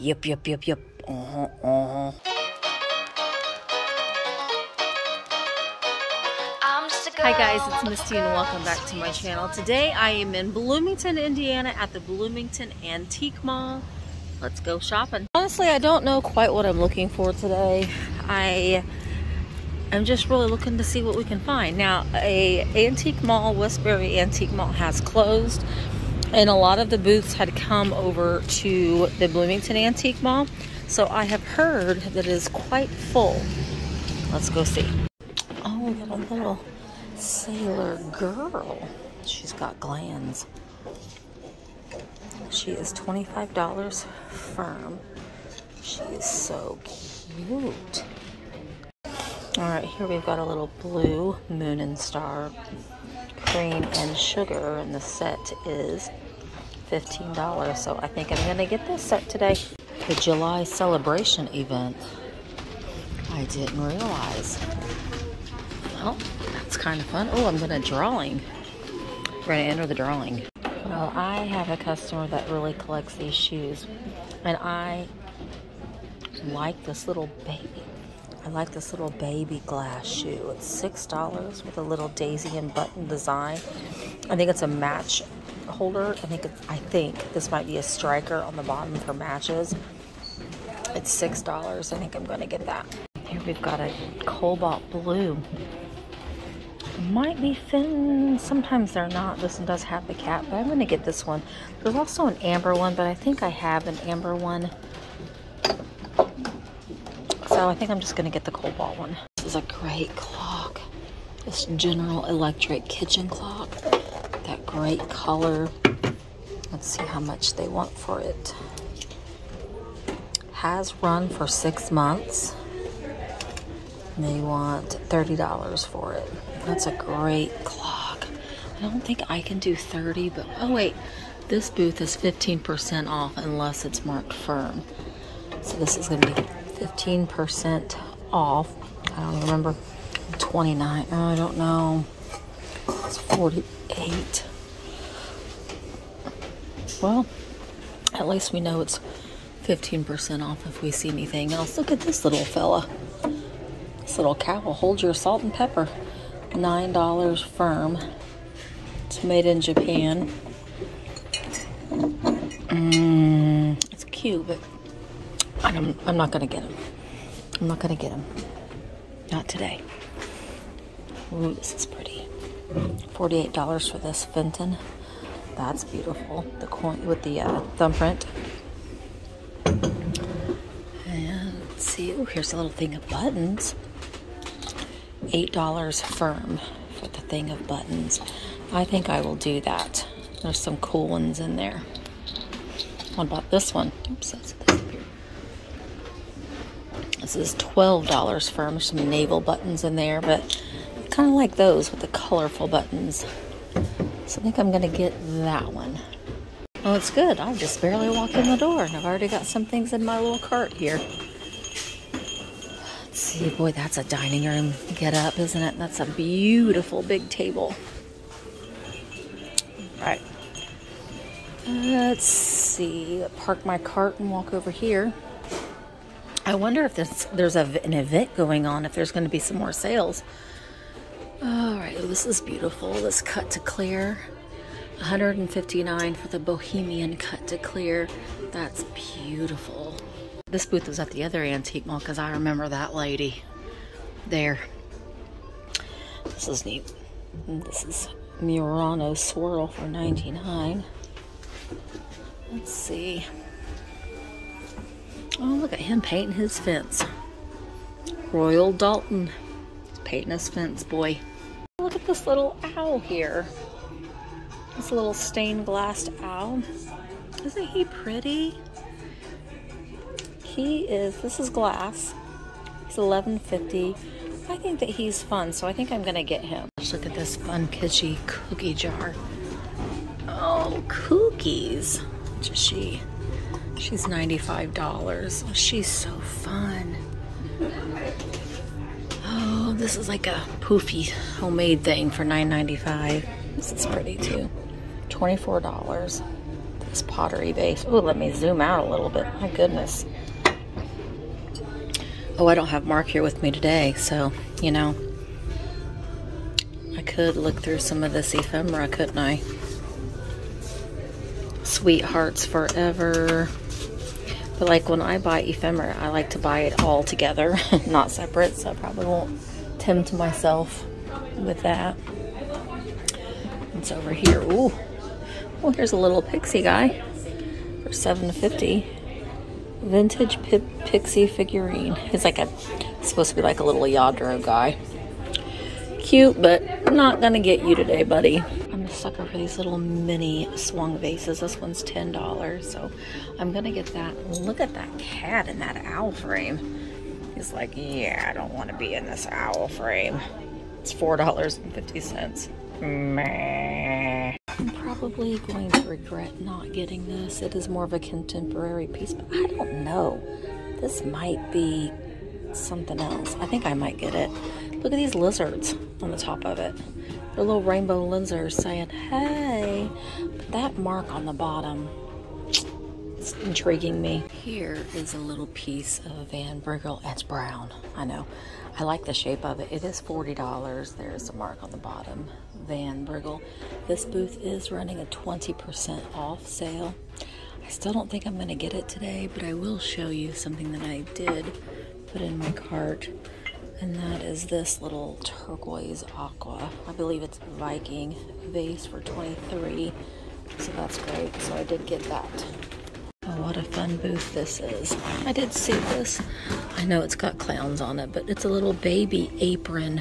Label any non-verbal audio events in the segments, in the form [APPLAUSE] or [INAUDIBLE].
Yep, yep, yep, yep. Uh-huh, uh-huh. Hi guys, it's Misty and welcome back to my channel. Today I am in Bloomington, Indiana at the Bloomington Antique Mall. Let's go shopping. Honestly, I don't know quite what I'm looking for today. I am just really looking to see what we can find. Now, a antique mall, Westbury Antique Mall has closed and a lot of the booths had come over to the Bloomington Antique Mall. So I have heard that it is quite full. Let's go see. Oh, we got a little sailor girl. She's got glands. She is $25 firm. She is so cute. All right, here we've got a little blue moon and star cream and sugar and the set is $15 so I think I'm gonna get this set today the July celebration event. I didn't realize. Well that's kind of fun. Oh I'm gonna drawing. We're gonna enter the drawing. Well I have a customer that really collects these shoes and I like this little baby I like this little baby glass shoe. It's six dollars with a little daisy and button design. I think it's a match holder. I think it's, I think this might be a striker on the bottom for matches. It's six dollars. I think I'm going to get that. Here we've got a cobalt blue. Might be thin. Sometimes they're not. This one does have the cap, but I'm going to get this one. There's also an amber one, but I think I have an amber one. So I think I'm just to get the cobalt one. This is a great clock. This General Electric kitchen clock. That great color. Let's see how much they want for it. Has run for six months. They want $30 for it. That's a great clock. I don't think I can do 30, but oh wait, this booth is 15% off unless it's marked firm. So this is to be 15% off. I don't remember. 29. I don't know. It's 48. Well, at least we know it's 15% off if we see anything else. Look at this little fella. This little cow will hold your salt and pepper. $9 firm. It's made in Japan. Mmm, it's cute, but I'm, I'm not going to get him. I'm not going to get him. Not today. Ooh, this is pretty. $48 for this Fenton. That's beautiful. The coin with the uh, thumbprint. And let's see. Oh, here's a little thing of buttons. $8 firm for the thing of buttons. I think I will do that. There's some cool ones in there. What about this one? Oops, that's this is $12 for some navel buttons in there, but I kind of like those with the colorful buttons. So I think I'm going to get that one. Oh, it's good. I've just barely walked in the door and I've already got some things in my little cart here. Let's see. Boy, that's a dining room get up, isn't it? That's a beautiful big table. All right. Let's see. Park my cart and walk over here. I wonder if there's, there's a, an event going on, if there's going to be some more sales. All right, this is beautiful. This cut to clear. 159 for the Bohemian cut to clear. That's beautiful. This booth was at the other antique mall because I remember that lady there. This is neat. This is Murano Swirl for 99. Let's see. Oh, look at him painting his fence. Royal Doulton. He's painting his fence, boy. Look at this little owl here. This little stained glass owl. Isn't he pretty? He is, this is glass. He's 11.50. I think that he's fun, so I think I'm gonna get him. Look at this fun kitschy cookie jar. Oh, cookies. Just she. She's $95. Oh, she's so fun. Oh, this is like a poofy homemade thing for $9.95. This is pretty too. $24. This pottery vase. Oh, let me zoom out a little bit. My goodness. Oh, I don't have Mark here with me today, so, you know, I could look through some of this ephemera, couldn't I? Sweethearts Forever. But like when I buy ephemera, I like to buy it all together, [LAUGHS] not separate, so I probably won't tempt myself with that. It's over here. Ooh. Oh, here's a little pixie guy for 750 Vintage pixie figurine. He's like a supposed to be like a little Lladró guy. Cute, but not gonna get you today, buddy. Sucker for these little mini swung vases. This one's $10, so I'm gonna get that. Look at that cat in that owl frame. He's like, yeah, I don't want to be in this owl frame. It's $4.50. Meh. I'm probably going to regret not getting this. It is more of a contemporary piece, but I don't know. This might be something else. I think I might get it. Look at these lizards on the top of it. They're little rainbow lizards saying, hey. But that mark on the bottom, it's intriguing me. Here is a little piece of Van Briggle. It's brown. I know. I like the shape of it. It is $40. There's a mark on the bottom. Van Briggle. This booth is running a 20% off sale. I still don't think I'm going to get it today, but I will show you something that I did put in my cart. And that is this little turquoise aqua. I believe it's Viking vase for 23 So that's great. So I did get that. Oh, what a fun booth this is. I did see this. I know it's got clowns on it, but it's a little baby apron.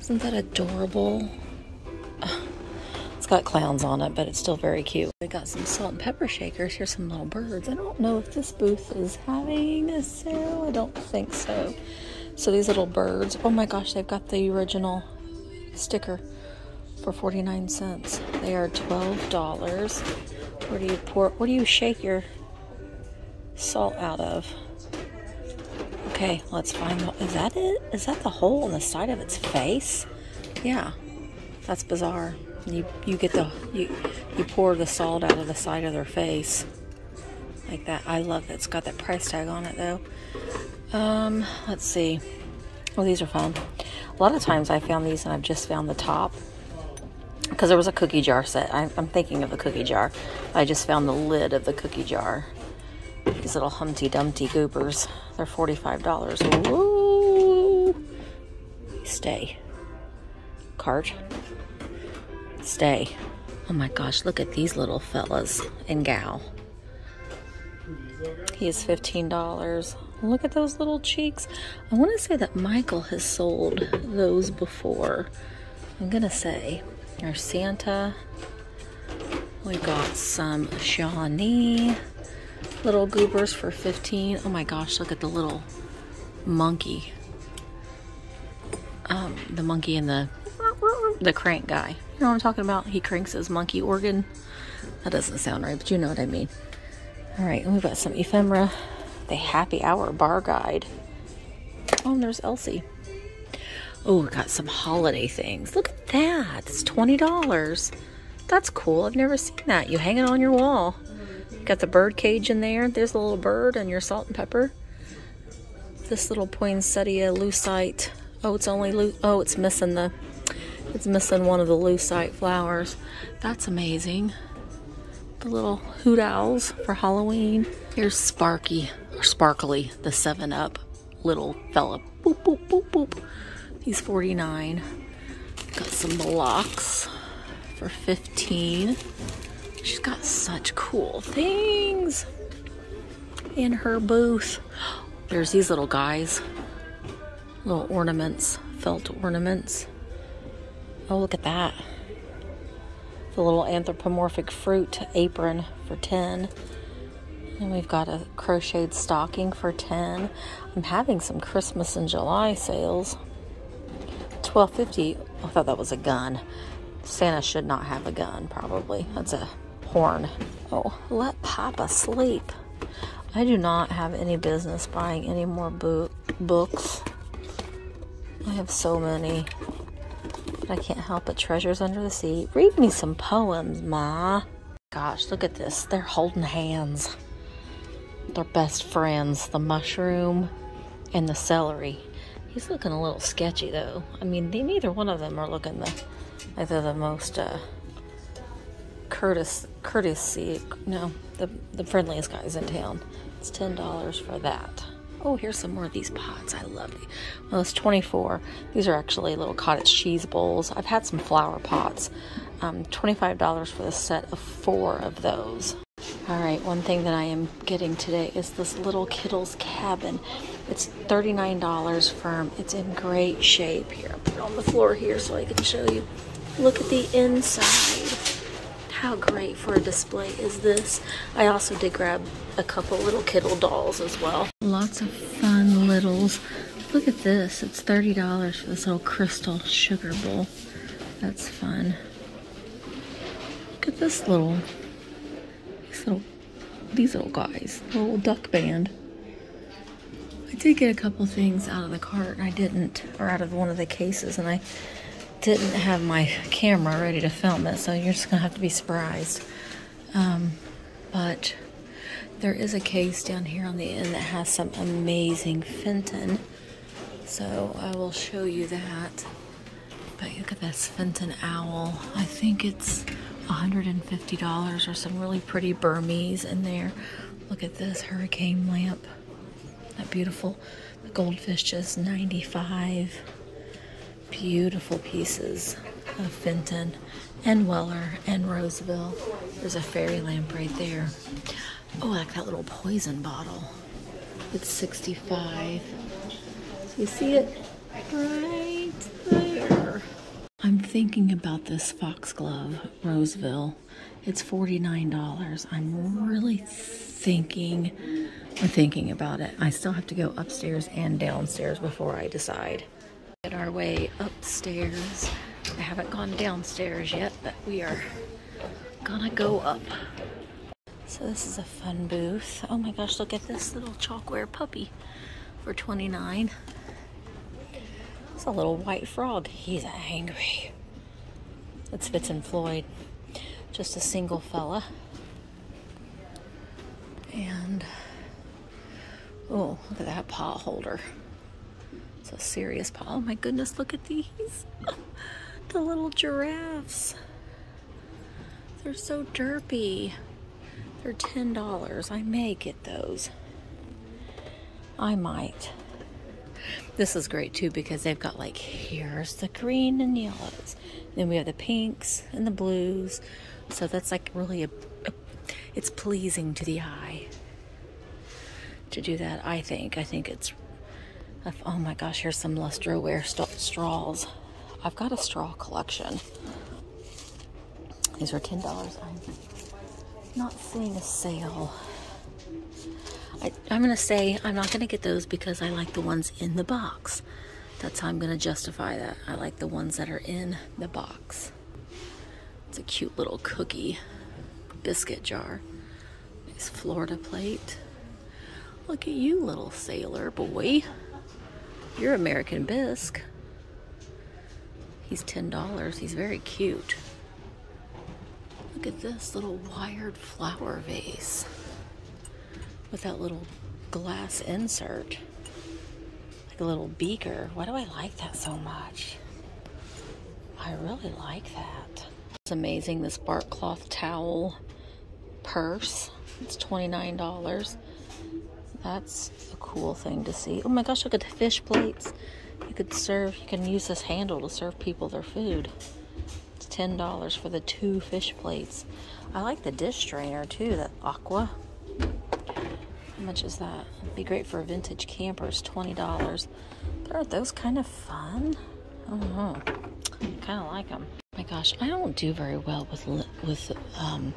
Isn't that adorable? It's got clowns on it, but it's still very cute. We got some salt and pepper shakers. Here's some little birds. I don't know if this booth is having a sale. I don't think so. So these little birds, oh my gosh, they've got the original sticker for 49 cents. They are $12. Where do you pour, what do you shake your salt out of? Okay, let's find, is that it? Is that the hole in the side of its face? Yeah, that's bizarre. You you get the you you pour the salt out of the side of their face like that. I love that. It's got that price tag on it though. Um, let's see. Well, these are fun. A lot of times I found these and I've just found the top because there was a cookie jar set. I, I'm thinking of the cookie jar. I just found the lid of the cookie jar. These little Humpty Dumpty goopers. They're $45. Woo! Stay. Cart. Stay. Oh my gosh, look at these little fellas and gal. He is $15. Look at those little cheeks. I want to say that Michael has sold those before. I'm going to say there's Santa. We got some Shawnee little goobers for 15. Oh my gosh, look at the little monkey. Um, the monkey and the the crank guy. You know what I'm talking about? He cranks his monkey organ. That doesn't sound right, but you know what I mean. All right, we've got some ephemera. The happy hour bar guide. Oh, and there's Elsie. Oh, we got some holiday things. Look at that. It's $20. That's cool. I've never seen that. You hang it on your wall. Got the bird cage in there. There's a little bird and your salt and pepper. This little poinsettia lucite. Oh, it's only, oh, it's missing the it's missing one of the lucite flowers. That's amazing. The little hoot owls for Halloween. Here's Sparky, or Sparkly, the 7-Up little fella. Boop, boop, boop, boop. He's 49. Got some blocks for 15. She's got such cool things in her booth. [GASPS] There's these little guys, little ornaments, felt ornaments. Oh, look at that. The little anthropomorphic fruit apron for 10. And we've got a crocheted stocking for 10. I'm having some Christmas in July sales. 12.50. I thought that was a gun. Santa should not have a gun, probably. That's a horn. Oh, let Papa sleep. I do not have any business buying any more book books. I have so many. But I can't help but treasures under the sea. Read me some poems, Ma. gosh, look at this. They're holding hands. They're best friends. The mushroom and the celery. He's looking a little sketchy though. I mean, they, neither one of them are looking the like they're the most uh, courtesy. No, the the friendliest guys in town. It's ten dollars for that. Oh, here's some more of these pots. I love these. Well, it's 24. These are actually little cottage cheese bowls. I've had some flower pots. Um, $25 for the set of four of those. All right, one thing that I am getting today is this little Kiddle's cabin. It's $39 firm. It's in great shape. Here, I'll put it on the floor here so I can show you. Look at the inside. How great for a display is this? I also did grab a couple little Kiddle dolls as well. Lots of fun littles. Look at this. It's $30 for this little crystal sugar bowl. That's fun. Look at this little, these little, these little guys, little duck band. I did get a couple things out of the cart, and I didn't, or out of one of the cases, and I didn't have my camera ready to film it, so you're just gonna have to be surprised. Um, but there is a case down here on the end that has some amazing Fenton, so I will show you that. But look at this Fenton owl. I think it's $150 or some really pretty Burmese in there. Look at this hurricane lamp. That beautiful. The goldfish just 95 beautiful pieces of Fenton and Weller and Roseville. There's a fairy lamp right there. Oh, like that little poison bottle. It's 65. So you see it right there. I'm thinking about this foxglove, Roseville. It's $49. I'm really thinking, I'm thinking about it. I still have to go upstairs and downstairs before I decide our way upstairs. I haven't gone downstairs yet, but we are gonna go up. So this is a fun booth. Oh my gosh, look at this little chalkware puppy for 29. It's a little white frog. He's angry. It's Fitz and Floyd. Just a single fella. And, oh, look at that pot holder. A serious paw. Oh my goodness, look at these. [LAUGHS] the little giraffes. They're so derpy. They're $10. I may get those. I might. This is great too because they've got like here's the green and yellows. Then we have the pinks and the blues. So that's like really a, a it's pleasing to the eye to do that. I think. I think it's oh my gosh, here's some lustroware st straws. I've got a straw collection. These are $10. I'm not seeing a sale. I, am going to say I'm not going to get those because I like the ones in the box. That's how I'm going to justify that. I like the ones that are in the box. It's a cute little cookie biscuit jar. Nice Florida plate. Look at you, little sailor boy. You're American Bisque. He's $10. He's very cute. Look at this little wired flower vase with that little glass insert. Like a little beaker. Why do I like that so much? I really like that. It's amazing, this bark cloth towel purse. It's $29. That's a cool thing to see. Oh my gosh, look at the fish plates. You could serve, you can use this handle to serve people their food. It's $10 for the two fish plates. I like the dish strainer too, that aqua. How much is that? It'd be great for a vintage campers, $20. But aren't those kind of fun? I don't know. I kind of like them. Oh my gosh, I don't do very well with with um,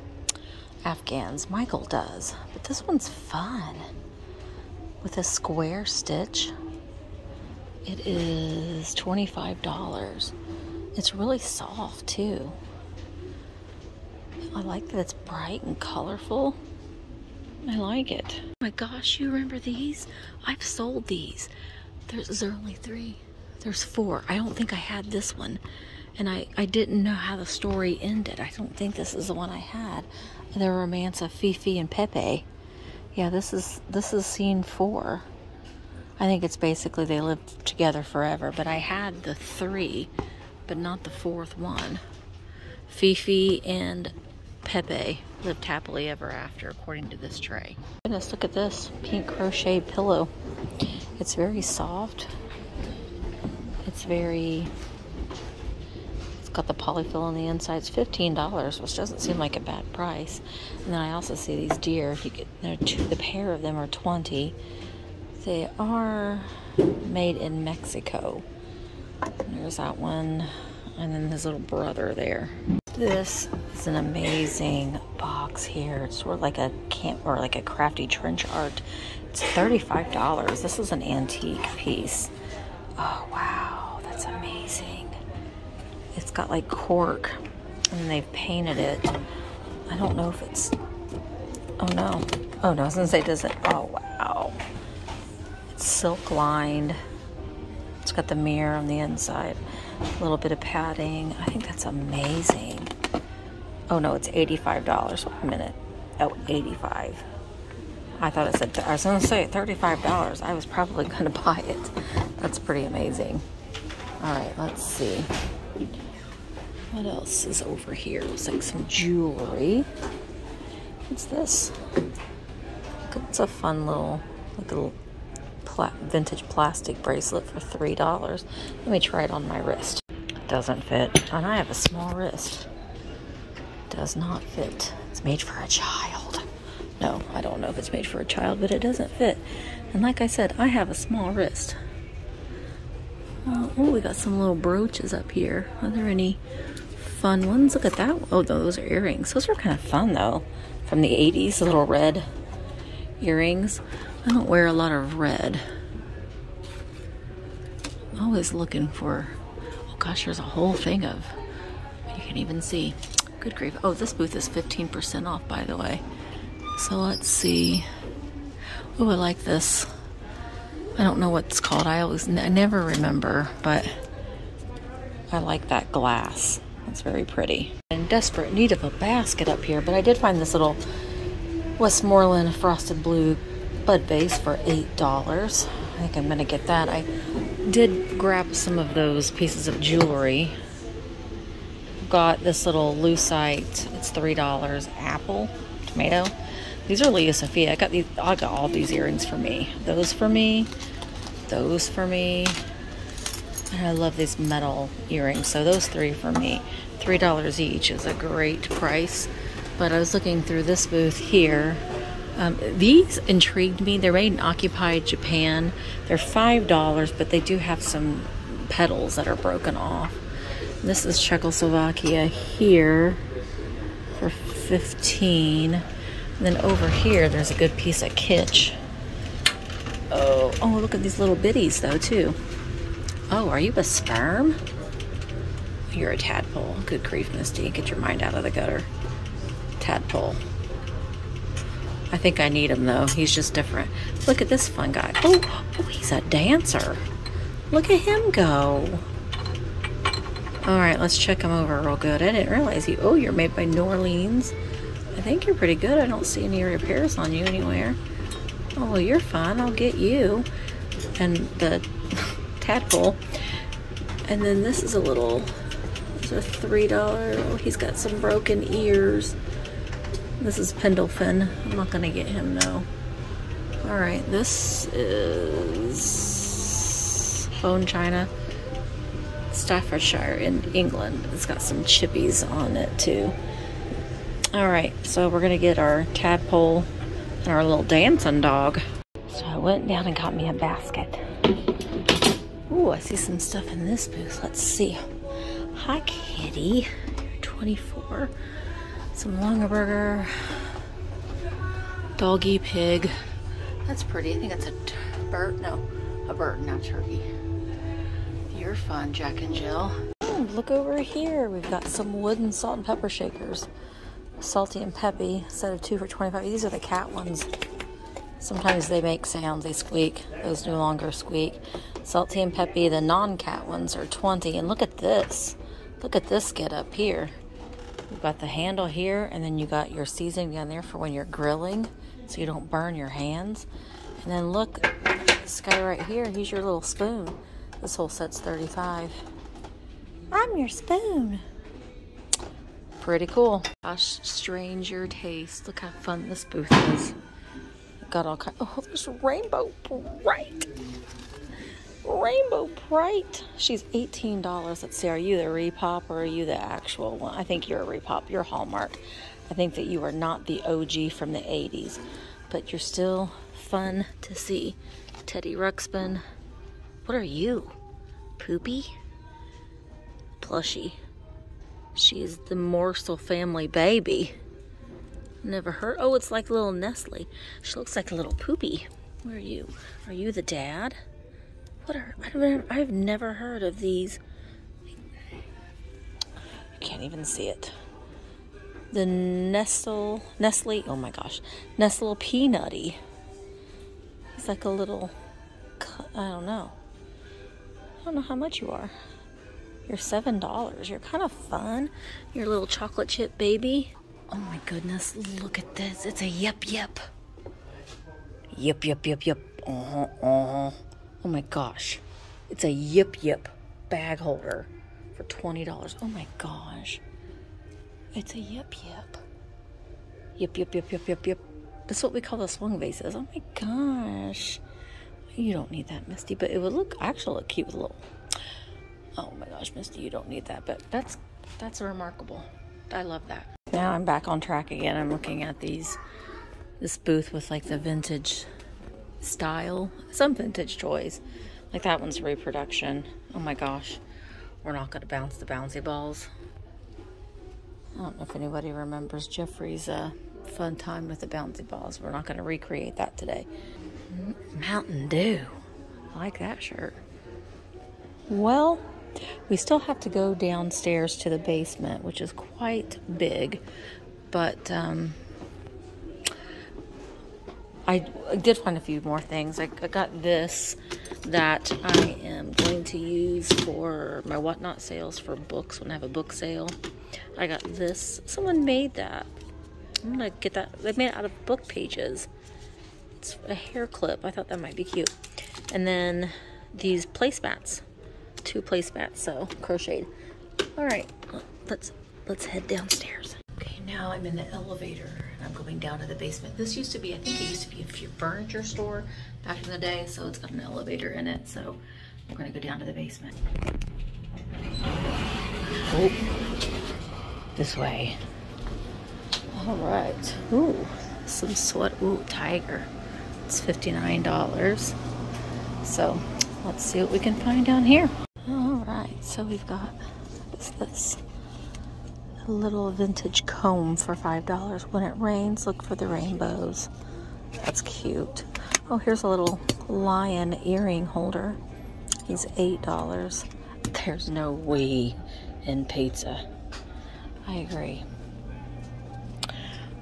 Afghans. Michael does, but this one's fun with a square stitch. It is $25. It's really soft too. I like that it's bright and colorful. I like it. Oh my gosh, you remember these? I've sold these. There's, there only three. There's four. I don't think I had this one. And I, I didn't know how the story ended. I don't think this is the one I had The romance of Fifi and Pepe. Yeah, this is this is scene four. I think it's basically they lived together forever, but I had the three, but not the fourth one. Fifi and Pepe lived happily ever after, according to this tray. Goodness, look at this pink crochet pillow. It's very soft. It's very. It's got the polyfill on the inside. It's fifteen dollars, which doesn't seem like a bad price. And then I also see these deer. If you get, two, the pair of them are twenty. They are made in Mexico. There's that one, and then his little brother there. This is an amazing box here. It's sort of like a camp or like a crafty trench art. It's $35. This is an antique piece. Oh, wow. That's amazing. It's got like cork and they've painted it. I don't know if it's. Oh, no. Oh, no. I was to say, does it? Oh, wow It's silk lined. It's got the mirror on the inside, a little bit of padding. I think that's amazing. Oh no, it's $85. Wait a minute. Oh, 85 I thought it said, I was to say $35. I was probably to [LAUGHS] buy it. That's pretty amazing. All right, let's see. What else is over here? It's like some jewelry. What's this? It's a fun little, like a little pla vintage plastic bracelet for $3. Let me try it on my wrist. Doesn't fit. And I have a small wrist. Does not fit. It's made for a child. No, I don't know if it's made for a child, but it doesn't fit. And like I said, I have a small wrist. Uh, oh, we got some little brooches up here. Are there any fun ones? Look at that. Oh, those are earrings. Those are kind of fun, though. From the 80s, the little red earrings. I don't wear a lot of red. I'm always looking for, oh gosh, there's a whole thing of, you can even see. Good grief. Oh, this booth is 15% off, by the way. So let's see. Oh, I like this. I don't know what it's called. I always, I never remember, but I like that glass. It's very pretty. In desperate need of a basket up here, but I did find this little Westmoreland Frosted Blue Bud vase for $8. I think I'm going to get that. I did grab some of those pieces of jewelry. Got this little lucite. It's $3. Apple, tomato. These are Leah Sophia. I got these. I got all these earrings for me. Those for me. Those for me. And I love these metal earrings. So those three for me. $3 each is a great price but I was looking through this booth here. Um, these intrigued me. They're made in occupied Japan. They're five dollars, but they do have some petals that are broken off. This is Czechoslovakia here for 15. And then over here, there's a good piece of kitsch. Oh, oh, look at these little bitties though too. Oh, are you a sperm? You're a tadpole. Good grief, Misty. Get your mind out of the gutter tadpole. I think I need him though. He's just different. Look at this fun guy. Oh, oh, he's a dancer. Look at him go. All right, let's check him over real good. I didn't realize you. Oh, you're made by Norleans. I think you're pretty good. I don't see any repairs on you anywhere. Oh, well, you're fine. I'll get you. And the [LAUGHS] tadpole. And then this is a little, it's a $3. Oh, he's got some broken ears. This is Pendelfin. I'm not going to get him though. Alright, this is Bone China, Staffordshire in England. It's got some chippies on it too. Alright, so we're going to get our tadpole and our little dancing dog. So I went down and got me a basket. Ooh, I see some stuff in this booth. Let's see. Hi, kitty. You're 24 some Longaberger, doggy pig. That's pretty. I think it's a bird. No, a bird, not turkey. You're fun, Jack and Jill. Oh, look over here. We've got some wooden salt and pepper shakers. Salty and peppy, set of two for 25. These are the cat ones. Sometimes they make sounds, they squeak. Those no longer squeak. Salty and peppy, the non-cat ones are 20. And look at this. Look at this get up here. You've got the handle here, and then you got your seasoning down there for when you're grilling, so you don't burn your hands. And then look, this guy right here, he's your little spoon. This whole set's 35. I'm your spoon. Pretty cool. Gosh, stranger taste. Look how fun this booth is. Got all kind. Oh, there's Rainbow Brite. Rainbow Brite. She's $18. Let's see, are you the repop or are you the actual one? I think you're a repop. You're Hallmark. I think that you are not the OG from the 80s, but you're still fun to see. Teddy Ruxpin. What are you? Poopy? Plushy. She's the Morsel family baby. Never heard. Oh, it's like little Nestle. She looks like a little poopy. Where are you? Are you the dad? What are I've, I've never heard of these. I can't even see it. The Nestle Nestle. Oh my gosh, Nestle Peanutty. He's like a little. I don't know. I don't know how much you are. You're seven dollars. You're kind of fun. You're a little chocolate chip baby. Oh my goodness, look at this. It's a yep yep. Yep yep yep yep. Uh-huh, uh-huh. Oh my gosh. It's a yip yip bag holder for $20. Oh my gosh. It's a yip yip. Yip yip yip yip yip yip. That's what we call the swung vases. Oh my gosh. You don't need that, Misty, but it would look actually look cute with a little. Oh my gosh, Misty, you don't need that, but that's that's remarkable. I love that. Now I'm back on track again. I'm looking at these this booth with like the vintage style, some vintage toys. Like that one's reproduction. Oh my gosh. We're not going to bounce the bouncy balls. I don't know if anybody remembers Jeffrey's uh, fun time with the bouncy balls. We're not going to recreate that today. Mountain Dew. I like that shirt. Well, we still have to go downstairs to the basement, which is quite big, but um, I, did find a few more things. I, I, got this that I am going to use for my whatnot sales for books when I have a book sale. I got this. Someone made that. I'm gonna get that. They made it out of book pages. It's a hair clip. I thought that might be cute. And then these placemats two placemats, so crocheted. All right, let's let's head downstairs. Okay, now I'm in the elevator and I'm going down to the basement. This used to be, I think it used to be a furniture store back in the day, so it's got an elevator in it. So we're gonna go down to the basement. Oh, this way. All right. Ooh, some sweat. Ooh, tiger. It's $59. So let's see what we can find down here. Right, so we've got this? A little vintage comb for five dollars. When it rains, look for the rainbows. That's cute. Oh, here's a little lion earring holder. He's eight dollars. There's no we in pizza. I agree.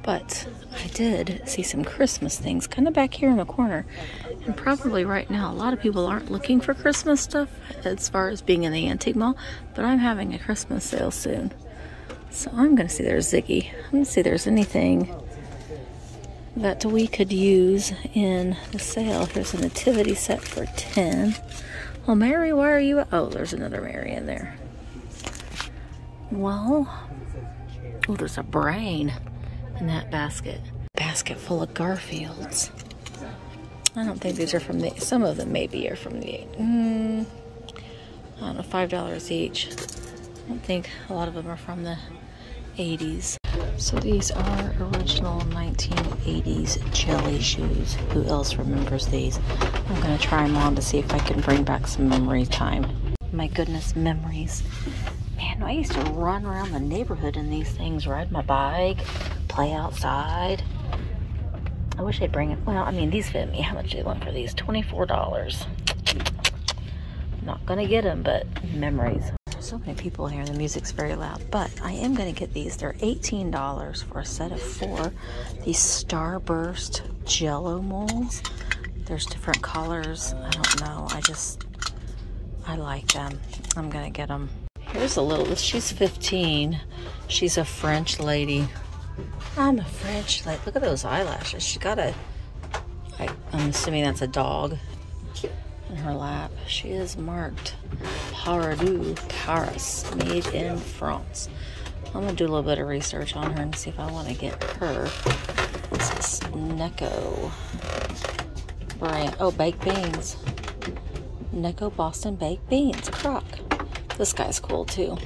But I did see some Christmas things kind of back here in the corner. And probably right now, a lot of people aren't looking for Christmas stuff as far as being in the antique mall, but I'm having a Christmas sale soon. So I'm going to see there's Ziggy. I'm going to see if there's anything that we could use in the sale. Here's a nativity set for 10. Well, Mary, why are you? Oh, there's another Mary in there. Well, oh, there's a brain in that basket. Basket full of Garfields. I don't think these are from the, some of them maybe are from the, mm, I don't know, $5 each. I don't think a lot of them are from the 80s. So these are original 1980s jelly shoes. Who else remembers these? I'm gonna try them on to see if I can bring back some memory time. My goodness, memories. Man, I used to run around the neighborhood in these things, ride my bike, play outside. I wish they'd bring it. Well, I mean, these fit me. How much do they want for these? $24. Not gonna get them, but memories. There's so many people here, and the music's very loud. But I am gonna get these. They're $18 for a set of four. These Starburst Jello molds. There's different colors. I don't know. I just, I like them. I'm gonna get them. Here's a little, she's 15. She's a French lady. I'm a French lady. Look at those eyelashes. She got a, I, I'm assuming that's a dog in her lap. She is marked Pardieu Paris, made in France. I'm gonna do a little bit of research on her and see if I want to get her. This is Necco brand. Oh, baked beans. Necco Boston baked beans. Crock. This guy's cool too.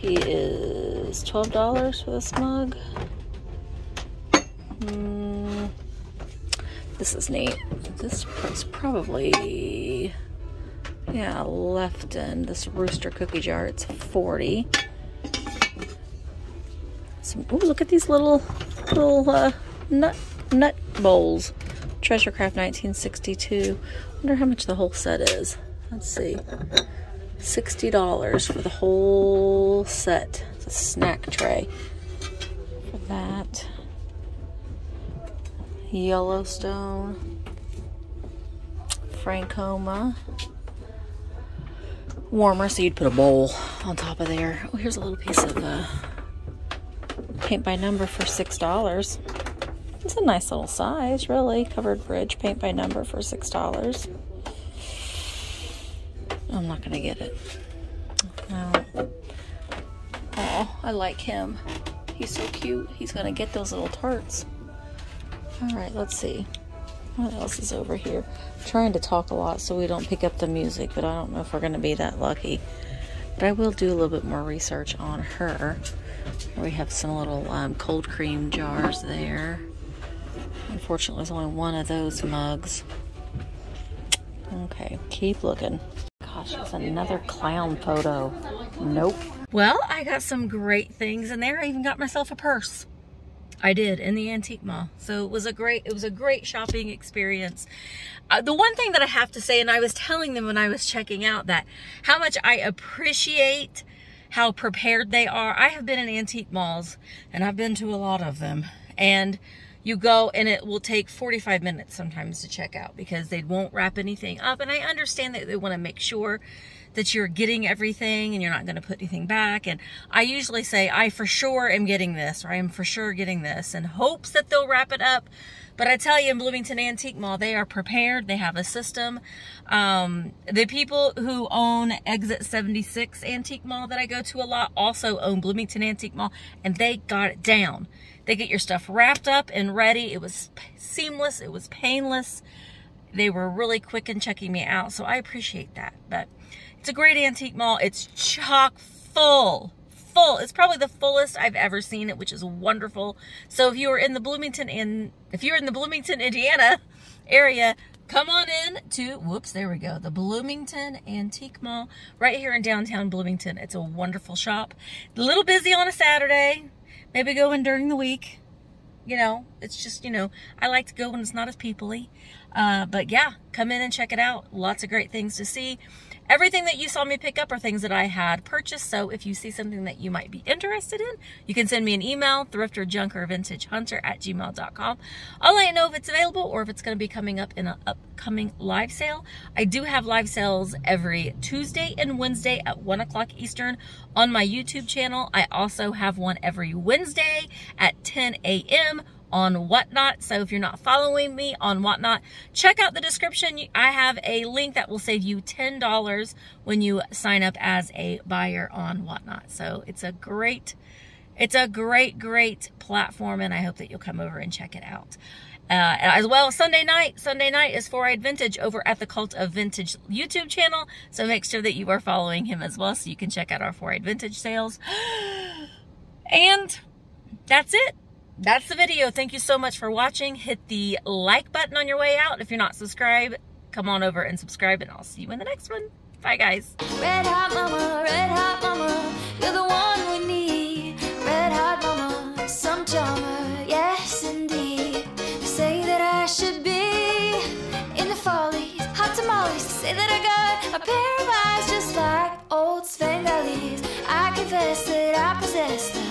He is $12 for this mug. Mm, this is neat. This is probably, yeah, left in this rooster cookie jar. It's 40 some, oh, look at these little, little uh, nut, nut bowls. Treasure Craft 1962. wonder how much the whole set is. Let's see. $60 for the whole set. It's a snack tray for that. Yellowstone. Frankoma. Warmer, so you'd put a bowl on top of there. Oh, here's a little piece of uh, paint by number for $6. It's a nice little size, really. Covered bridge paint by number for $6. I'm not going to get it. No. Oh, I like him. He's so cute. He's going to get those little tarts. All right, let's see. What else is over here? I'm trying to talk a lot so we don't pick up the music, but I don't know if we're going to be that lucky. But I will do a little bit more research on her. We have some little um, cold cream jars there. Unfortunately, there's only one of those mugs. Okay, keep looking. Another clown photo. Nope. Well, I got some great things in there. I even got myself a purse. I did in the antique mall. So it was a great it was a great shopping experience. Uh, the one thing that I have to say and I was telling them when I was checking out that how much I appreciate how prepared they are. I have been in antique malls and I've been to a lot of them and you go and it will take 45 minutes sometimes to check out because they won't wrap anything up. And I understand that they want to make sure that you're getting everything and you're not going to put anything back. And I usually say, I for sure am getting this or I am for sure getting this in hopes that they'll wrap it up but I tell you, in Bloomington Antique Mall, they are prepared. They have a system. Um, the people who own Exit 76 Antique Mall that I go to a lot also own Bloomington Antique Mall, and they got it down. They get your stuff wrapped up and ready. It was seamless. It was painless. They were really quick in checking me out, so I appreciate that. But it's a great antique mall. It's chock full full. It's probably the fullest I've ever seen it, which is wonderful. So if you are in the Bloomington in if you're in the Bloomington, Indiana area, come on in to whoops, there we go. The Bloomington Antique Mall right here in downtown Bloomington. It's a wonderful shop. A little busy on a Saturday. Maybe go in during the week. You know, it's just, you know, I like to go when it's not as peoply. Uh, but yeah, come in and check it out. Lots of great things to see. Everything that you saw me pick up are things that I had purchased. So if you see something that you might be interested in, you can send me an email, thrifter, junker, vintage hunter at gmail.com. I'll let you know if it's available or if it's going to be coming up in an upcoming live sale. I do have live sales every Tuesday and Wednesday at 1 o'clock Eastern on my YouTube channel. I also have one every Wednesday at 10 a.m on Whatnot. So if you're not following me on Whatnot, check out the description. I have a link that will save you $10 when you sign up as a buyer on Whatnot. So it's a great, it's a great, great platform and I hope that you'll come over and check it out. Uh, as well, Sunday night, Sunday night is Four Eyed Vintage over at the Cult of Vintage YouTube channel. So make sure that you are following him as well so you can check out our Four Eyed Vintage sales. [GASPS] And that's it that's the video. Thank you so much for watching. Hit the like button on your way out. If you're not subscribed, come on over and subscribe and I'll see you in the next one. Bye guys. Red hot mama, red hot mama, you're the one we need. Red hot mama, some charmer, yes indeed. say that I should be in the follies, hot tamales. say that I got a pair of eyes just like old Svengalis. I confess that I possess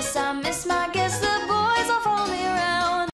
guess I miss my guess.